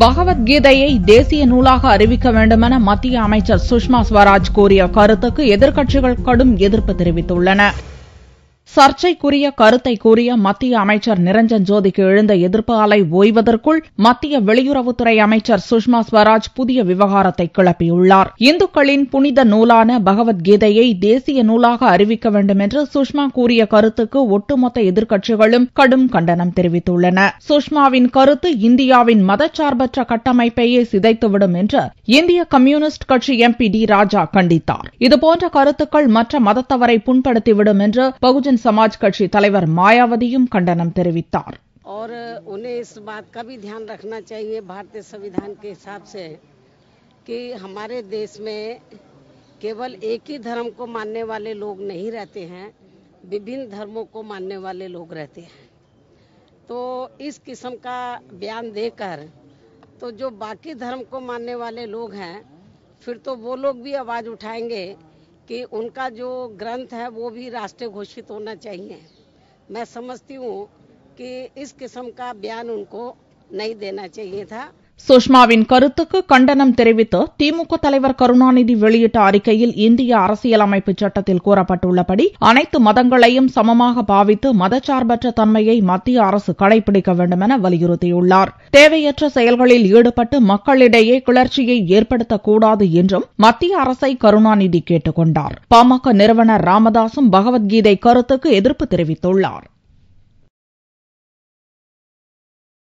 பகவத்கீதையை தேசிய நூலாக அறிவிக்க வேண்டுமென மத்திய அமைச்சர் சுஷ்மா ஸ்வராஜ் கூறிய கருத்துக்கு எதிர்க்கட்சிகள் கடும் எதிர்ப்பு தெரிவித்துள்ளன. சர்ச்சைக்குரிய கருத்தை கூறிய மத்திய அமைச்சர் நிரஞ்சன் ஜோதிக்கு எழுந்த எதிர்ப்பு அலை ஓய்வதற்குள் மத்திய வெளியுறவுத்துறை அமைச்சர் சுஷ்மா ஸ்வராஜ் புதிய விவகாரத்தை கிளப்பியுள்ளார். இந்துக்களின் புனித நூலான பகவத்கீதையை தேசிய நூலாக அறிவிக்க வேண்டும் என்று சுஷ்மா கூறிய கருத்துக்கு ஒட்டுமொத்த எதிர்க்கட்சிகளும் கடும் கண்டனம் தெரிவித்துள்ளன. சுஷ்மாவின் கருத்து இந்தியாவின் மதச்சார்பற்ற கட்டமைப்பையே சிதைத்துவிடும் என்று இந்திய கம்யூனிஸ்ட் கட்சி எம்பி டி ராஜா கண்டித்தார். இதுபோன்ற கருத்துக்கள் மற்ற மதத்தவரை புண்படுத்திவிடும் என்று பகுஜன் சமாஜ் கட்சி தலைவர் மாயாவதியும் கண்டனம் தெரிவித்தார் और उन्हें इस बात का भी ध्यान रखना चाहिए भारतीय संविधान के हिसाब से कि हमारे देश में केवल एक ही धर्म को मानने वाले लोग नहीं रहते हैं विभिन्न धर्मों को मानने वाले लोग रहते हैं तो इस किस्म का बयान देकर तो जो बाकी धर्म को मानने वाले लोग हैं फिर तो वो लोग भी आवाज उठाएंगे कि उनका जो ग्रंथ है वो भी राष्ट्र घोषित होना चाहिए। मैं समझती हूँ कि इस किस्म का बयान उनको नहीं देना चाहिए था। சுஷ்மாவின் கருத்துக்கு கண்டனம் தெரிவித்து திமுக தலைவர் கருணாநிதி வெளியிட்ட அறிக்கையில் இந்திய அரசியலமைப்பு சட்டத்தில் கூறப்பட்டுள்ளபடி அனைத்து மதங்களையும் சமமாக பாவித்து மதச்சார்பற்ற தன்மையை மத்திய அரசு கடைபிடிக்க வேண்டும் என வலியுறுத்தியுள்ளார். தேவையற்ற செயல்களில் ஈடுபட்டு மக்களிடையே கிளர்ச்சியை ஏற்படுத்தக்கூடாது என்றும் மத்திய அரசை கருணாநிதி கேட்டுக் கொண்டார் பாமக நிறுவனர் ராமதாசும் பகவத்கீதை கருத்துக்கு எதிர்ப்பு தெரிவித்துள்ளார்.